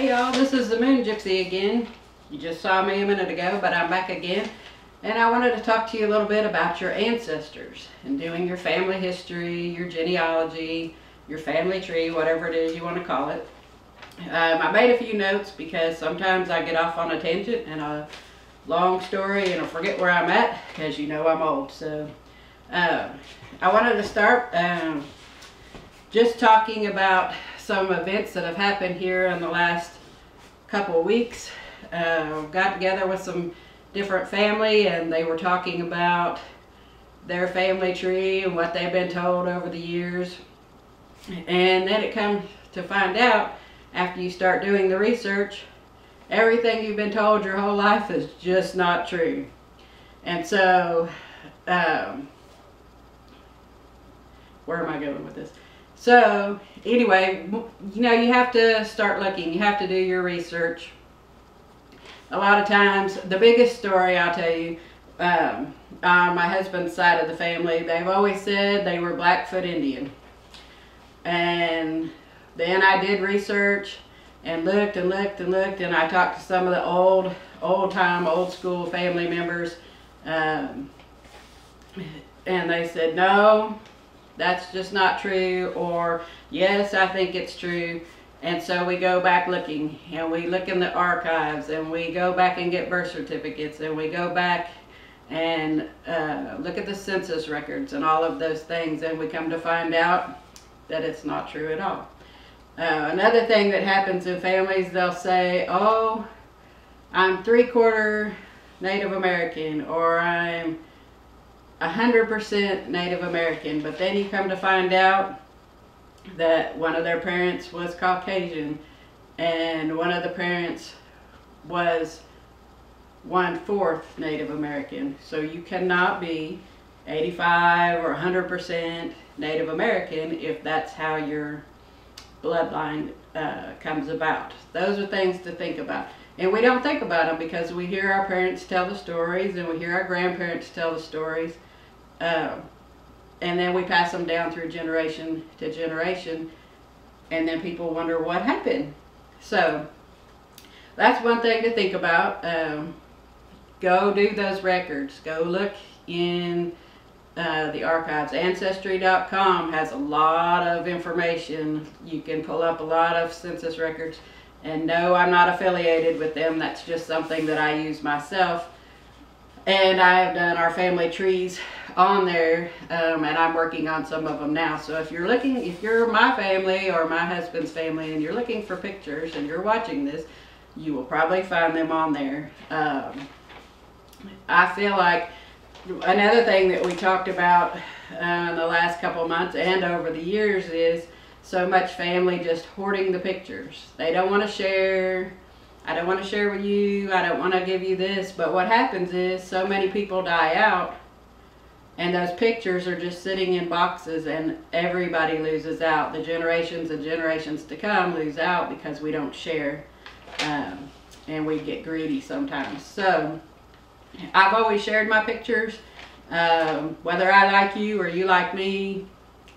Hey y'all, this is the Moon Gypsy again. You just saw me a minute ago, but I'm back again. And I wanted to talk to you a little bit about your ancestors and doing your family history, your genealogy, your family tree, whatever it is you want to call it. Um, I made a few notes because sometimes I get off on a tangent and a long story and I forget where I'm at because you know I'm old. So um, I wanted to start um, just talking about some events that have happened here in the last couple of weeks. Uh, got together with some different family and they were talking about their family tree and what they've been told over the years. And then it comes to find out after you start doing the research, everything you've been told your whole life is just not true. And so, um, where am I going with this? So anyway, you know, you have to start looking. You have to do your research. A lot of times, the biggest story I'll tell you, um, on my husband's side of the family, they've always said they were Blackfoot Indian. And then I did research and looked and looked and looked and I talked to some of the old, old time, old school family members. Um, and they said, no, that's just not true, or yes, I think it's true. And so we go back looking and we look in the archives and we go back and get birth certificates and we go back and uh, look at the census records and all of those things and we come to find out that it's not true at all. Uh, another thing that happens in families, they'll say, oh, I'm three quarter Native American or I'm 100% Native American, but then you come to find out that one of their parents was Caucasian and one of the parents was one-fourth Native American. So you cannot be 85 or 100% Native American if that's how your bloodline uh, comes about. Those are things to think about. And we don't think about them because we hear our parents tell the stories and we hear our grandparents tell the stories um, and then we pass them down through generation to generation. And then people wonder what happened. So that's one thing to think about. Um, go do those records. Go look in uh, the archives. Ancestry.com has a lot of information. You can pull up a lot of census records. And no, I'm not affiliated with them. That's just something that I use myself. And I have done our family trees on there um, and I'm working on some of them now. So if you're looking, if you're my family or my husband's family and you're looking for pictures and you're watching this, you will probably find them on there. Um, I feel like another thing that we talked about uh, in the last couple months and over the years is so much family just hoarding the pictures. They don't want to share. I don't want to share with you. I don't want to give you this. But what happens is so many people die out and those pictures are just sitting in boxes and everybody loses out. The generations and generations to come lose out because we don't share um, and we get greedy sometimes. So I've always shared my pictures. Um, whether I like you or you like me,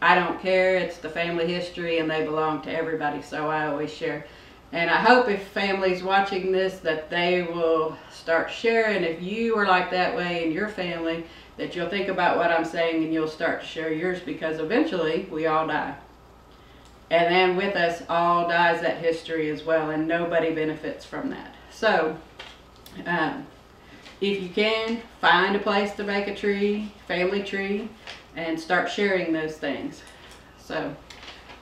I don't care. It's the family history and they belong to everybody, so I always share. And I hope if families watching this that they will start sharing. If you are like that way in your family, that you'll think about what I'm saying and you'll start to share yours because eventually we all die. And then with us all dies that history as well and nobody benefits from that. So, um, if you can, find a place to make a tree, family tree, and start sharing those things. So,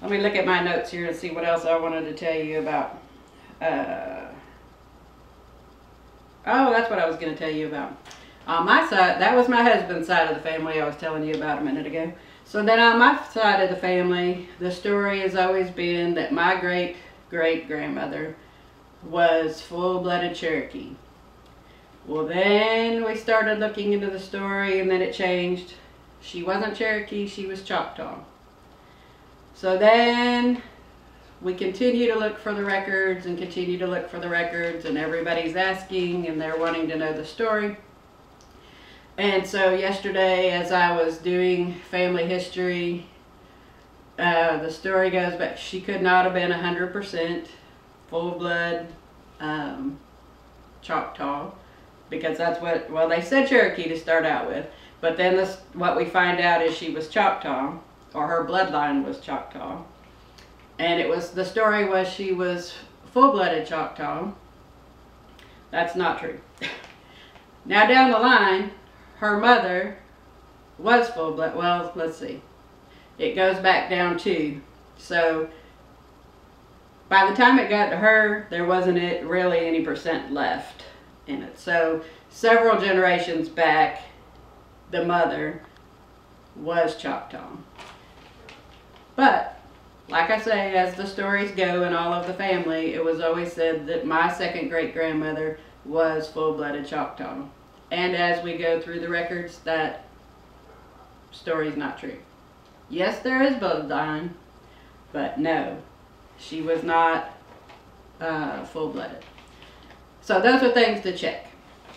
let me look at my notes here and see what else I wanted to tell you about. Uh, oh, that's what I was going to tell you about. On my side, that was my husband's side of the family I was telling you about a minute ago. So then on my side of the family, the story has always been that my great-great-grandmother was full-blooded Cherokee. Well, then we started looking into the story and then it changed. She wasn't Cherokee, she was Choctaw. So then we continue to look for the records and continue to look for the records and everybody's asking and they're wanting to know the story. And so yesterday as I was doing family history, uh, the story goes back, she could not have been 100% full blood um, Choctaw because that's what well they said Cherokee to start out with, but then this what we find out is she was Choctaw or her bloodline was Choctaw, and it was the story was she was full blooded Choctaw. That's not true. now down the line, her mother was full blood. Well, let's see. It goes back down to so by the time it got to her, there wasn't really any percent left in it. So several generations back, the mother was Choctaw. But, like I say, as the stories go in all of the family, it was always said that my second great grandmother was full-blooded Choctaw. And as we go through the records, that story is not true. Yes, there is bloodline, but no, she was not uh, full-blooded. So those are things to check.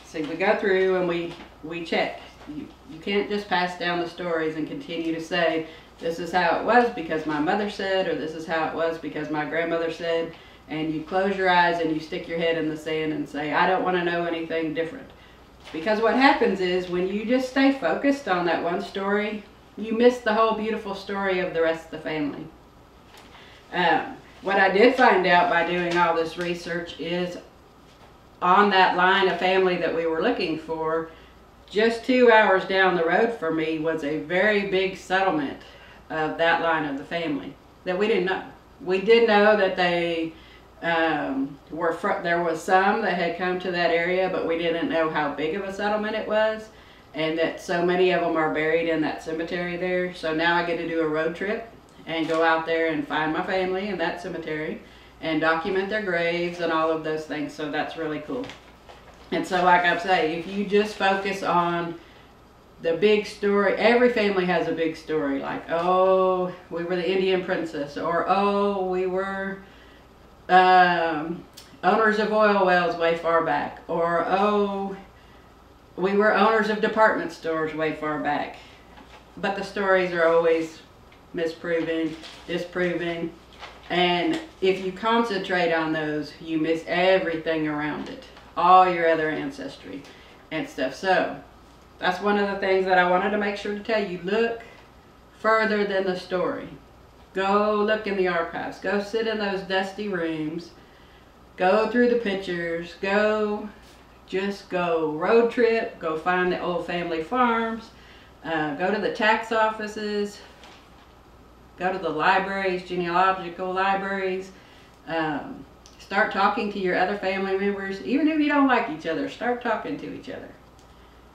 See, we go through and we, we check. You, you can't just pass down the stories and continue to say, this is how it was because my mother said, or this is how it was because my grandmother said, and you close your eyes and you stick your head in the sand and say, I don't want to know anything different. Because what happens is when you just stay focused on that one story, you miss the whole beautiful story of the rest of the family. Um, what I did find out by doing all this research is on that line of family that we were looking for, just two hours down the road for me was a very big settlement of that line of the family that we didn't know. We did know that they um, were there was some that had come to that area, but we didn't know how big of a settlement it was, and that so many of them are buried in that cemetery there. So now I get to do a road trip and go out there and find my family in that cemetery and document their graves and all of those things. So that's really cool. And so like I say, if you just focus on the big story, every family has a big story. Like, oh, we were the Indian princess. Or, oh, we were um, owners of oil wells way far back. Or, oh, we were owners of department stores way far back. But the stories are always misproving, disproving. And if you concentrate on those, you miss everything around it. All your other ancestry and stuff. So, that's one of the things that I wanted to make sure to tell you. Look further than the story. Go look in the archives. Go sit in those dusty rooms. Go through the pictures. Go, just go road trip. Go find the old family farms. Uh, go to the tax offices go to the libraries, genealogical libraries. Um, start talking to your other family members. Even if you don't like each other, start talking to each other.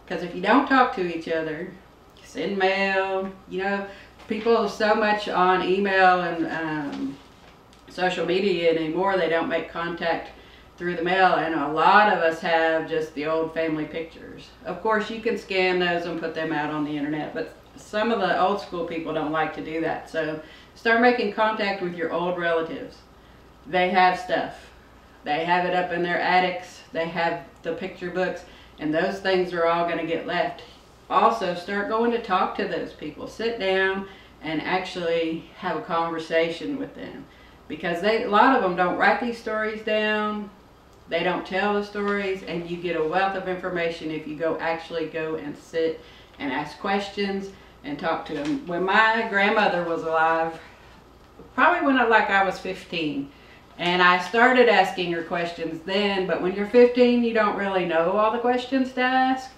Because if you don't talk to each other, send mail, you know, people so much on email and um, social media anymore, they don't make contact through the mail and a lot of us have just the old family pictures. Of course you can scan those and put them out on the internet but some of the old school people don't like to do that. So start making contact with your old relatives. They have stuff. They have it up in their attics. They have the picture books. And those things are all going to get left. Also, start going to talk to those people. Sit down and actually have a conversation with them. Because they, a lot of them don't write these stories down. They don't tell the stories. And you get a wealth of information if you go actually go and sit and ask questions and talk to them. When my grandmother was alive, probably when I like I was 15, and I started asking her questions then, but when you're 15, you don't really know all the questions to ask.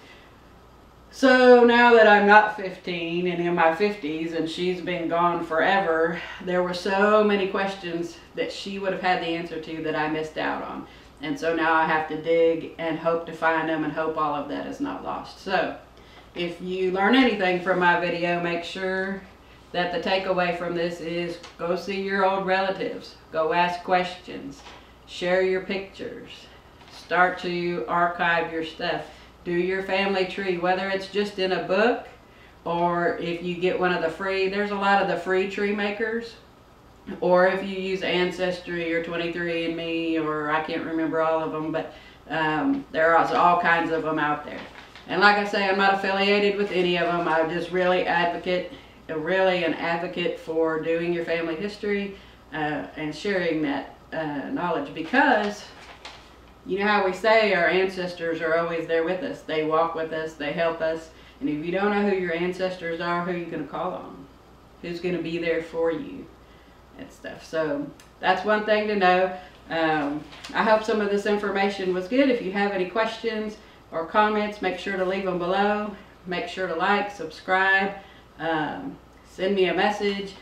So now that I'm not 15 and in my 50s and she's been gone forever, there were so many questions that she would have had the answer to that I missed out on. And so now I have to dig and hope to find them and hope all of that is not lost. So if you learn anything from my video, make sure that the takeaway from this is go see your old relatives, go ask questions, share your pictures, start to archive your stuff, do your family tree, whether it's just in a book or if you get one of the free, there's a lot of the free tree makers, or if you use Ancestry or 23andMe or I can't remember all of them, but um, there are all kinds of them out there. And like I say, I'm not affiliated with any of them. I just really advocate, really an advocate for doing your family history uh, and sharing that uh, knowledge because you know how we say our ancestors are always there with us. They walk with us, they help us. And if you don't know who your ancestors are, who are you going to call on? Who's going to be there for you and stuff. So that's one thing to know. Um, I hope some of this information was good. If you have any questions or comments, make sure to leave them below. Make sure to like, subscribe, um, send me a message.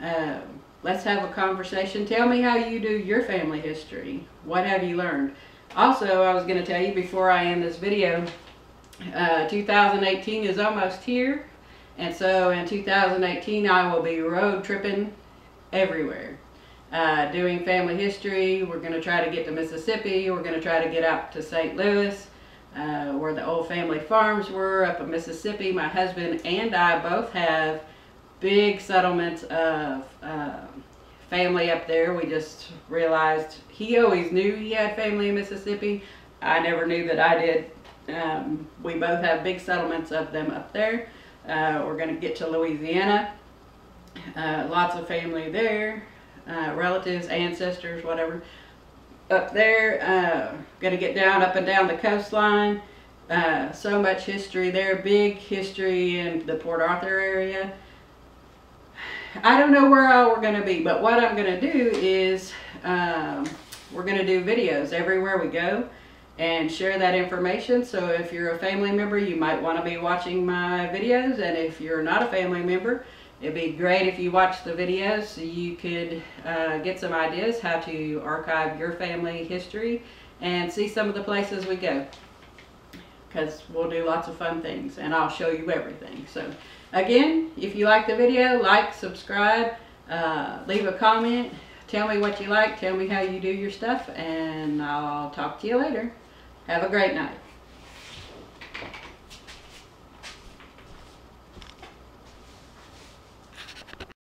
Um, let's have a conversation. Tell me how you do your family history. What have you learned? Also, I was going to tell you before I end this video, uh, 2018 is almost here. And so in 2018, I will be road tripping everywhere. Uh, doing family history. We're going to try to get to Mississippi. We're going to try to get out to St. Louis, uh, where the old family farms were up in Mississippi. My husband and I both have big settlements of uh, family up there. We just realized he always knew he had family in Mississippi. I never knew that I did. Um, we both have big settlements of them up there. Uh, we're going to get to Louisiana. Uh, lots of family there, uh, relatives, ancestors, whatever. Up there, uh, going to get down up and down the coastline. Uh, so much history there, big history in the Port Arthur area. I don't know where all we're going to be, but what I'm going to do is um, we're going to do videos everywhere we go and share that information. So if you're a family member, you might want to be watching my videos. And if you're not a family member, it'd be great if you watch the videos so you could uh, get some ideas how to archive your family history and see some of the places we go. Because we'll do lots of fun things and I'll show you everything. So again, if you like the video, like, subscribe, uh, leave a comment. Tell me what you like. Tell me how you do your stuff. And I'll talk to you later. Have a great night.